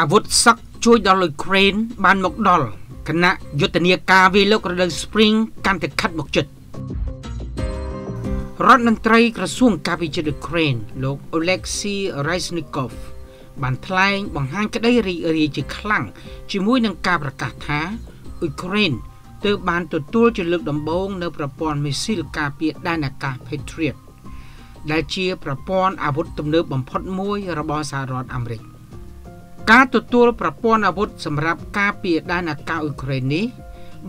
អាវុធសឹកជួយដល់អ៊ុយក្រែនបានមកដល់គណៈយុទ្ធនាការវាយលុករដូវ Spring កាន់តែខិតមកជិតរដ្ឋមន្ត្រីក្រសួងការពារជាតិអ៊ុយក្រែនលោក Oleksiy Reznikov បានថ្លែងបង្ហាញក្តីរីករាយជាខ្លាំងជាមួយនឹងការប្រកាសថាអ៊ុយក្រែនទើបបានទទួលជាលើកដំបូងនៅប្រព័ន្ធមីស៊ីលការពារដែនអាកាស Patriot ដែលជាប្រព័ន្ធអាវុធទំនើបបំផុតមួយរបស់សហរដ្ឋអាមេរិក ការទទួលប្រព័ន្ធអាវុធសម្រាប់ការពារដែនអាកាសអ៊ុយក្រែននេះ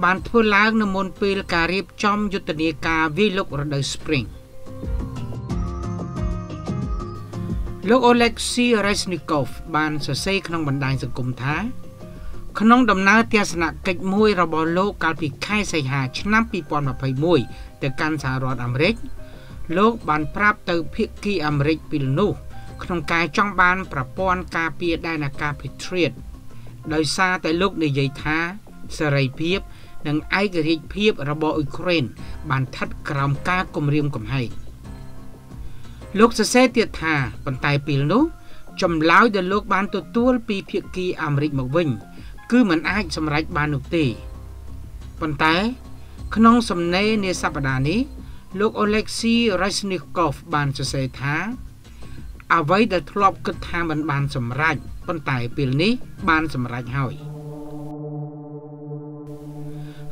បានធ្វើឡើងនៅមុនពេលការរៀបចំយុទ្ធនាការវាយលុករដូវ Spring លោក Oleksiy Reznikov បានសរសេរក្នុងបណ្ដាញសង្គមថាក្នុងដំណើរទស្សនកិច្ចមួយរបស់លោកកាលពីខែសីហាឆ្នាំ2021ទៅកាន់សហរដ្ឋអាមេរិកលោកបានប្រាប់ទៅភាគីអាមេរិកពីនោះ ក្នុងការចង់បានប្រព័ន្ធការពារដែនអាកាស Patriot ដោយសារតែលោកនិយាយថាសេរីភាពនិងឯករាជ្យភាពរបស់អ៊ុយក្រែនបានស្ថិតក្រោមការគំរាមកំហែងលោកសរសេរទៀតថាប៉ុន្តែពេលនោះចម្លើយដែលលោកបានទទួលពីភាគីអាមេរិកមកវិញ គឺมันអាចសម្រេចបាននោះទេប៉ុន្តែ ក្នុងសំណេរនាសប្តាហ៍នេះលោក Oleksiy Reznikov បានសរសេរថា អ្វីដែលធ្លាប់គិតថាมันបានសម្រេចប៉ុន្តែពេលនេះបានសម្រេចហើយ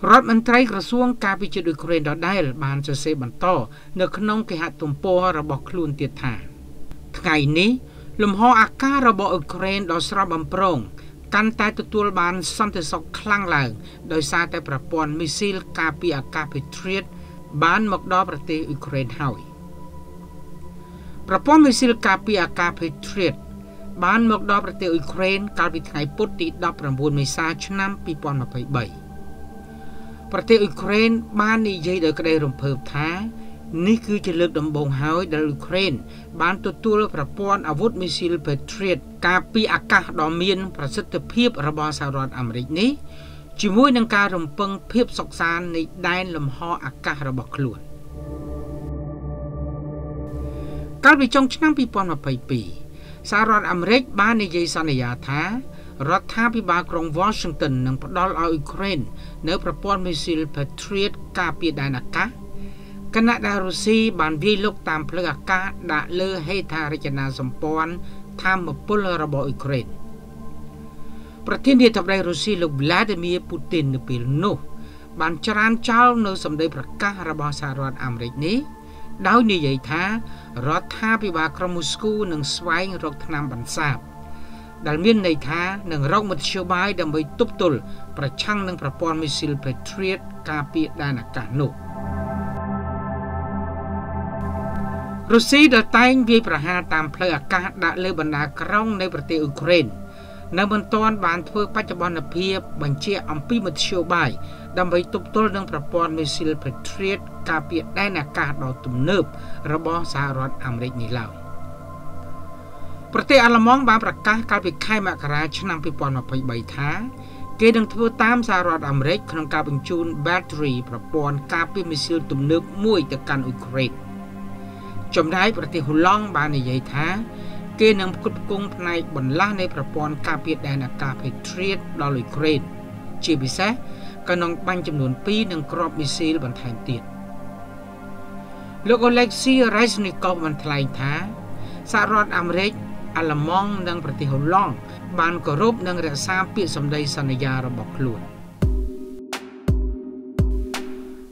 រដ្ឋមន្ត្រីក្រសួងការពារជាតិអ៊ុយក្រែនដដែលបានសរសេរបន្ត នៅក្នុងគេហទំព័ររបស់ខ្លួនទៀតថា ថ្ងៃនេះ លំហអាកាសរបស់អ៊ុយក្រែនដ៏ស្រស់បំព្រងកាន់តែទទួលបានសន្តិសុខខ្លាំងឡើង ដោយសារតែប្រព័ន្ធមីស៊ីលការពារអាកាស Patriot បានមកដល់ប្រទេសអ៊ុយក្រែនហើយ ប្រព័ន្ធមីស៊ីលការពារអាកាស Patriot បានមកដល់ប្រទេសអ៊ុយក្រែនកាលពីថ្ងៃពុធទី19មេសាឆ្នាំ2023ប្រទេសអ៊ុយក្រែនបាននិយាយដោយក្តីរំភើបថានេះគឺជាលើកដំបូងហើយដែលអ៊ុយក្រែនបានទទួលប្រព័ន្ធអាវុធមីស៊ីល Patriot ការពារអាកាសដ៏មានប្រសិទ្ធភាពរបស់សហរដ្ឋអាមេរិកនេះជាមួយនឹងការរំពឹងភាពសុខសាន្តនៃដែនលំហអាកាសរបស់ខ្លួន កាលពីចុងឆ្នាំ2022សហរដ្ឋអាមេរិកបាននិយាយសន្យាថារដ្ឋាភិបាលក្រុង Washington នឹងផ្ដល់ឲ្យអ៊ុយក្រែននៅប្រព័ន្ធមីស៊ីល Patriot ការពារដែនអាកាសគណៈដែលរុស្ស៊ីបានវាយលុកតាមផ្លូវអាកាសដាក់លើហេដ្ឋារចនាសម្ព័ន្ធធម្មពលរបស់អ៊ុយក្រែនប្រធានាធិបតីរុស្ស៊ីលោក Vladimir Putin នៅពេលនោះបានច្រានចោលនៅសម្ដីប្រកាសរបស់សហរដ្ឋអាមេរិកនេះ ដោយនិយាយថារដ្ឋាភិបាលក្រុងមូស្គូនឹងស្វែងរកថ្នាំបន្សាបដែលមានន័យថានឹងរកមធ្យោបាយដើម្បីទប់ទល់ប្រឆាំងនឹងប្រព័ន្ធមីស៊ីល Patriot ការពារដែនអាកាសនោះរុស្ស៊ីដែលតែងវាយប្រហារតាមផ្លូវអាកាសដាក់លើបណ្ដាក្រុងនៃប្រទេសអ៊ុយក្រែននៅមិនទាន់បានធ្វើបច្ចុប្បន្នភាពបញ្ជាអំពីមធ្យោបាយ ដើម្បីទប់ទល់នឹងប្រព័ន្ធមីស៊ីល Patriot ការពារដែនអាកាសដ៏ទំនើបរបស់សហរដ្ឋអាមេរិកនេះឡើយប្រទេសអាល្លឺម៉ង់បានប្រកាសកាលពីខែមករាឆ្នាំ2023ថាគេនឹងធ្វើតាមសហរដ្ឋអាមេរិកក្នុងការបញ្ជូន battery ប្រព័ន្ធការពារមីស៊ីលទំនើបមួយទៅកាន់អ៊ុយក្រែនចំណែកប្រទេសហូឡង់បាននិយាយថាគេនឹងផ្គត់ផ្គង់ផ្នែកបន្លាស់នៃប្រព័ន្ធការពារដែនអាកាស Patriot ដល់អ៊ុយក្រែនជាពិសេស ក្នុងបាញ់ចំនួន2និងគ្រាប់មីស៊ីលបន្ថែមទៀតលោក Oleksiy Reznikov បានថ្លែងថាសហរដ្ឋអាមេរិកអាល្លឺម៉ង់និងប្រទេសហូឡង់បានគោរពនិងរក្សាពាក្យសម្ដីសន្យារបស់ខ្លួន។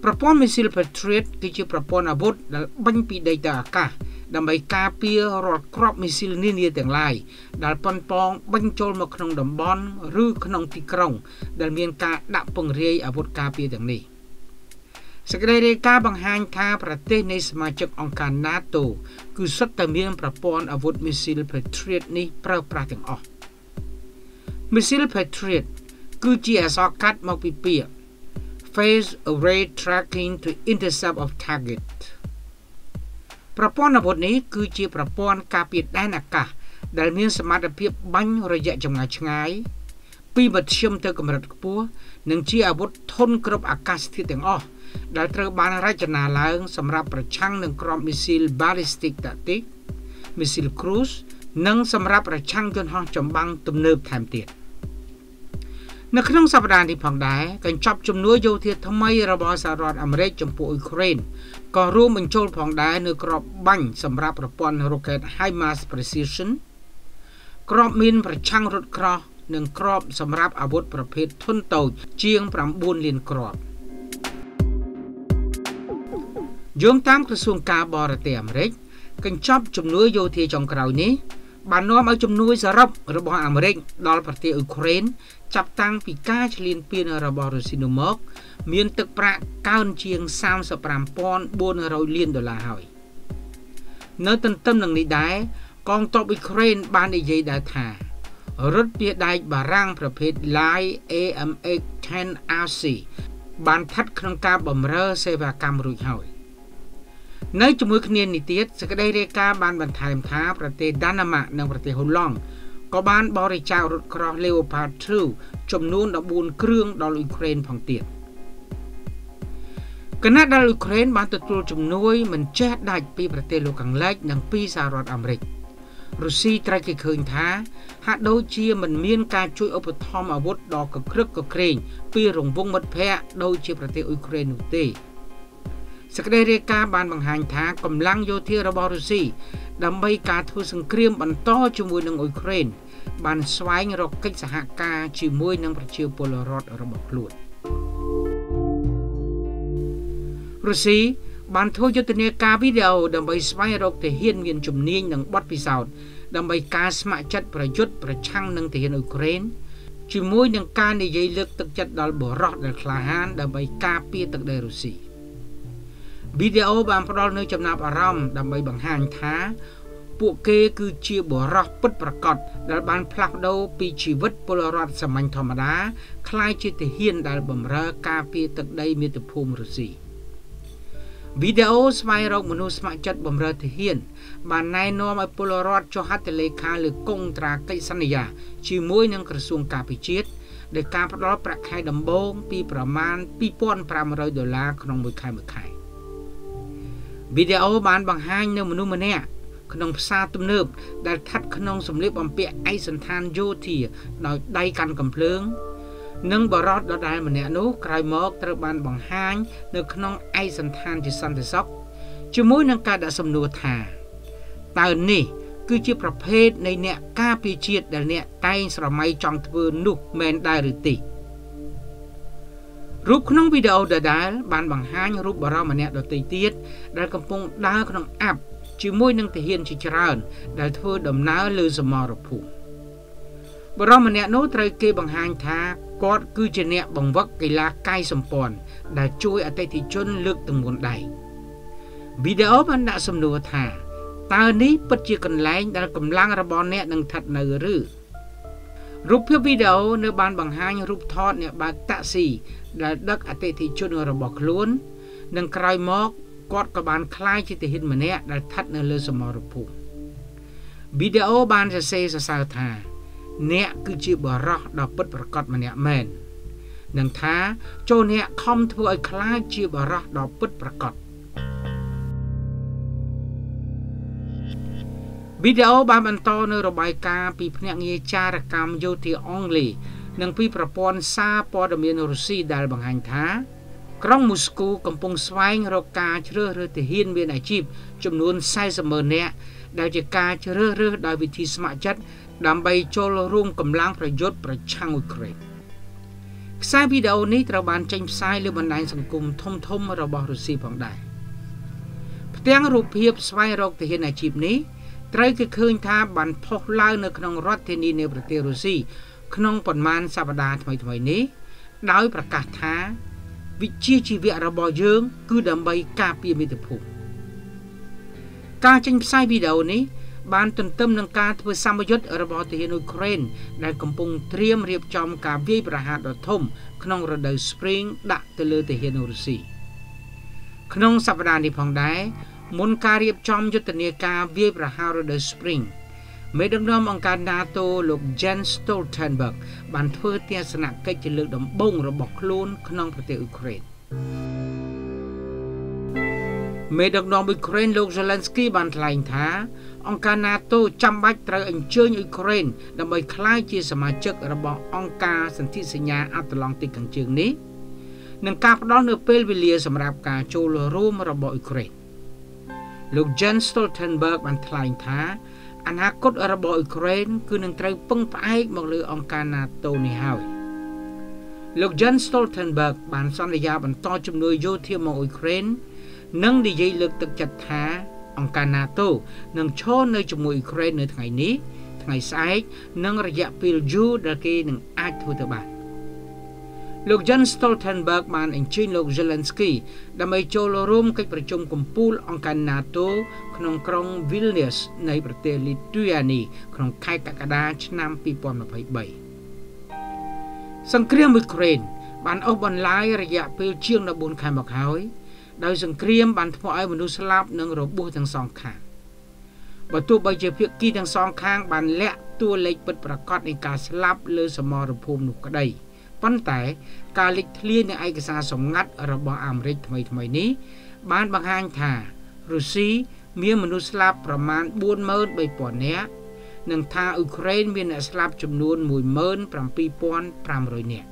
ប្រព័ន្ធមីស៊ីល Patriot គឺជាប្រព័ន្ធអាវុធដែលបាញ់ពីដីទៅអាកាស ដើម្បីការពាររាល់គ្រាប់មីស៊ីលនានាទាំងឡាយដែលប៉ុនប៉ងបញ្ចូលមកក្នុងតំបន់ឬក្នុងទីក្រុង ដែលមានការដាក់ពង្រាយអាវុធការពារទាំងនេះសេចក្តីរាយការណ៍បង្ហាញថាប្រទេសនៃសមាជិកអង្គការ NATO គឺសុទ្ធតែមានប្រព័ន្ធអាវុធមីស៊ីល Patriot នេះប្រើប្រាស់ទាំងអស់មីស៊ីល Patriot គឺជាអក្សរកាត់មកពីពាក្យ phase array tracking to intercept of target ប្រព័ន្ធអាវុធនេះគឺជាប្រព័ន្ធការពារដែនអាកាសដែលមានសមត្ថភាពបាញ់រយៈចម្ងាយឆ្ងាយពីមធ្យមទៅកម្រិតខ្ពស់និងជាអាវុធធន់គ្រប់អាកាសធាតុទាំងអស់ដែលត្រូវបានរចនាឡើងសម្រាប់ប្រឆាំងនឹងក្រុមមីស៊ីល ballistic tactic មីស៊ីល cruise និងសម្រាប់ប្រឆាំងយន្តហោះចម្បាំងទំនើបថែមទៀត នៅក្នុងសប្តាហ៍នេះផងដែរកញ្ចប់ជំនួយយោធាថ្មីរបស់សហរដ្ឋអាមេរិកចំពោះអ៊ុយក្រែនក៏រួមបញ្ចូលផងដែរនៅក្របបាញ់សម្រាប់ប្រព័ន្ធ Rocket HIMARS Precision ក្របមានប្រឆាំងរថក្រោះនិងក្របសម្រាប់អាវុធប្រភេទធុនតូច ជាង9លានគ្រាប់យោងតាមក្រសួងការបរទេសអាមេរិកកញ្ចប់ជំនួយយោធាចុងក្រោយនេះ បាននាំឲ្យជំនួយសរុបរបស់អាមេរិកដល់ប្រទេសអ៊ុយក្រែនចាប់តាំងពីការឈ្លានពានរបស់រុស្ស៊ីនោះមក មានទឹកប្រាក់កើនជាង35,400លានដុល្លារហើយនៅទន្ទឹមនឹងនេះដែរកងទ័ពអ៊ុយក្រែនបាននិយាយដែរថារថពាដែកបារាំងប្រភេទ Light AMX 10RC បានស្ថិតក្នុងការបម្រើសេវាកម្មរួចហើយ នៅជាមួយគ្នានេះទៀតសេចក្តីរាយការណ៍បានបន្ថែមថាប្រទេសដាណាម៉ាកនិងប្រទេសហូឡង់ក៏បានបរិច្ចាគរថក្រោះ Leopard 2ចំនួន14គ្រឿងដល់អ៊ុយក្រែនផងទៀតគណៈដែលអ៊ុយក្រែនបានទទួលជំនួយមិនចេះដាច់ពីប្រទេសលោកខាងលិចនិងពីសហរដ្ឋអាមេរិករុស្ស៊ីត្រូវគេឃើញថាហាក់ដូចជាមិនមានការជួយឧបត្ថម្ភអាវុធដ៏កក្រឹកកក្រែងពីរង្វង់មិត្តភ័ក្តិដូចជាប្រទេសអ៊ុយក្រែននោះទេ សេចក្តីរាយការណ៍បានបង្ហាញថាកម្លាំងយោធារបស់រុស្ស៊ីដើម្បីការធ្វើសង្គ្រាមបន្តជាមួយនឹងអ៊ុយក្រែនបានស្វែងរកកិច្ចសហការជាមួយនឹងប្រជាពលរដ្ឋរបស់ខ្លួនរុស្ស៊ីបានធ្វើយុទ្ធនាការវីដេអូដើម្បីស្វែងរកទាហានមានជំនាញនិងបទពិសោធន៍ដើម្បីការស្ម័គ្រចិត្តប្រយុទ្ធប្រឆាំងនឹងទាហានអ៊ុយក្រែនជាមួយនឹងការនិយាយលើកទឹកចិត្តដល់បរោះដែលក្លាហានដើម្បីការពារទឹកដីរុស្ស៊ី វីដេអូបានផ្ដល់នូវចំណាប់អារម្មណ៍ដើម្បីបង្ហាញថាពួកគេគឺជាបរោះពិតប្រាកដដែលបានផ្លាស់ប្ដូរពីជីវិតពលរដ្ឋសាមញ្ញធម្មតាคล้ายជាទាហានដែលបម្រើការពារទឹកដីមាតុភូមិរុស្ស៊ីវីដេអូស្វែងរកមនុស្សស្ម័គ្រចិត្តបម្រើទាហានបានណែនាំឲ្យពលរដ្ឋចុះហត្ថលេខាលើកុងត្រាកិច្ចសន្យាជាមួយនឹងក្រសួងការពិជាតិដោយការផ្ដល់ប្រាក់ខែដំបូងពីប្រមាណ2500ដុល្លារក្នុងមួយខែមួយខែ វីដេអូបានបង្ហាញនៅមនុស្សម្នាក់ក្នុងផ្សារទំនើបដែលស្ថិតក្នុងសម្លៀកបំពាក់ឯកសន្តានយោធាដោយដៃកាន់កំភ្លើង និងបរតដដែលម្នាក់នោះក្រោយមកត្រូវបានបង្ហាញ នៅក្នុងឯកសន្តានជាសន្តិសុខជាមួយនឹងការដាក់សំណួរថាតើនេះ គឺជាប្រភេទនៃអ្នកការពារជាតិដែលអ្នកតែងស្រមៃចង់ធ្វើនោះមែនដែរឬទេ រូបក្នុងវីដេអូដដែលបានបង្ហាញរូបបរិម្នាក់ដទៃទៀតដែលកំពុងដើរក្នុងអាប់ជាមួយនឹងទាហានជាច្រើន ដែលធ្វើដំណើរលើសមរភូមិបរិម្នាក់នោះត្រូវគេបង្ហាញថាគាត់គឺជាអ្នកបង្វឹកកីឡាកាយសម្ព័ន្ធដែលជួយអតិថិជនលើកទម្ងន់ដៃវីដេអូបានដាក់សំណួរថាតើនេះពិតជាកន្លែងដែលកម្លាំងរបស់អ្នកនឹងស្ថិតនៅឬ រូបភាពវីដេអូនៅបានបង្ហាញរូបថតអ្នកបើកតាក់ស៊ីដែលដឹកអតិថិជនរបស់ខ្លួននិងក្រោយមកគាត់ក៏បានคล้ายជាទាហានម្នាក់ដែលស្ថិតនៅលើសមរភូមិវីដេអូបានសរសេរសរសើរថាអ្នកគឺជាបរោះដ៏ពិតប្រាកដម្នាក់មែននឹងថាចូលអ្នកខំធ្វើឲ្យខ្លាចជាបរោះដ៏ពិតប្រាកដ វីដេអូបានបន្តនៅរបាយការណ៍ពីភ្នាក់ងារចារកម្មយោធាអង់គ្លេសនិងពីប្រព័ន្ធសារព័ត៌មានរុស្ស៊ីដែលបង្ហាញថាក្រុងមូស្គូកំពុងស្វែងរកការជ្រើសរើសទាហានមានអាជីពចំនួន40ម៉ឺននាក់ដែលជាការជ្រើសរើសដោយវិធីស្ម័គ្រចិត្តដើម្បីចូលរួមកម្លាំងប្រយុទ្ធប្រឆាំងអ៊ុយក្រែនខ្សែវីដេអូនេះត្រូវបានចេញផ្សាយលើបណ្ដាញសង្គមធំធំរបស់រុស្ស៊ីផងដែរផ្ទាំងរូបភាពស្វែងរកទាហានអាជីពនេះ ត្រូវគេឃើញថាបានផុសឡើងនៅក្នុងរដ្ឋធានីនៃប្រទេសរុស្ស៊ីក្នុងប៉ុន្មានសប្តាហ៍ថ្មីៗនេះដោយប្រកាសថាវិជាជីវៈរបស់យើង គឺដើម្បីការពារមាតុភូមិការចេញផ្សាយវីដេអូនេះបានទន្ទឹមនឹងការធ្វើសម្ពយុទ្ធរបស់ទាហានអ៊ុយក្រែនដែលកំពុងត្រៀមរៀបចំការវាយប្រហារដ៏ធំ ក្នុងរដូវ Spring ដាក់ទៅលើទាហានរុស្ស៊ីក្នុងសប្តាហ៍នេះផងដែរ មុនការរៀបចំយុទ្ធនាការវាយប្រហាររដូវ Spring មេដឹកនាំអង្គការ NATO លោក Jens Stoltenberg បានធ្វើទស្សនកិច្ចជាលើកដំបូងរបស់ខ្លួនក្នុងប្រទេសអ៊ុយក្រែនមេដឹកនាំអ៊ុយក្រែនលោក Zelensky បានថ្លែងថា អង្គការ NATO ចាំបាច់ត្រូវអញ្ជើញអ៊ុយក្រែនដើម្បីក្លាយជាសមាជិករបស់អង្គការសន្ធិសញ្ញាអាត្លង់តិកខាងជើងនេះនិងការផ្ដល់នូវពេលវេលាសម្រាប់ការចូលរួមរបស់អ៊ុយក្រែន លោក Jens Stoltenberg បានថ្លែងថាអនាគតរបស់អ៊ុយក្រែនគឺនឹងត្រូវពឹងផ្អែកមកលើអង្គការ NATO នេះហើយលោក Jens Stoltenberg បានសន្យាបន្តជំនួយយោធាមកអ៊ុយក្រែននិងនិយាយលើកទឹកចិត្តថាអង្គការ NATO នឹងឈរនៅជាមួយអ៊ុយក្រែននៅថ្ងៃនេះថ្ងៃស្អែកនិងរយៈពេលយូរដែលគេនឹងអាចធ្វើទៅបាន លោក Jens Stoltenberg បានអញ្ជើញលោក Zelensky ដើម្បីចូលរួមកិច្ចប្រជុំកំពូលអង្គការ NATO ក្នុងក្រុង Vilnius នៃប្រទេស Lithuania ក្នុងខែកក្កដាឆ្នាំ2023សង្គ្រាមអ៊ុយក្រែនបានអូសបន្លាយរយៈពេលជាង14ខែមកហើយដោយសង្គ្រាមបានធ្វើឲ្យមនុស្សស្លាប់និងរបួសទាំងសងខាងបើទោះបីជាភាគីទាំងសងខាងបានលាក់តួលេខពិតប្រាកដនៃការស្លាប់លើសមរភូមិនោះក្តី ប៉ុន្តែការលេចធ្លាយនៃឯកសារសម្ងាត់របស់អាមេរិកថ្មីថ្មីនេះបានបង្ហាញថារុស្ស៊ីមានមនុស្សស្លាប់ប្រមាណ43000នាក់និងថាអ៊ុយក្រែនមានអ្នកស្លាប់ចំនួន17500នាក់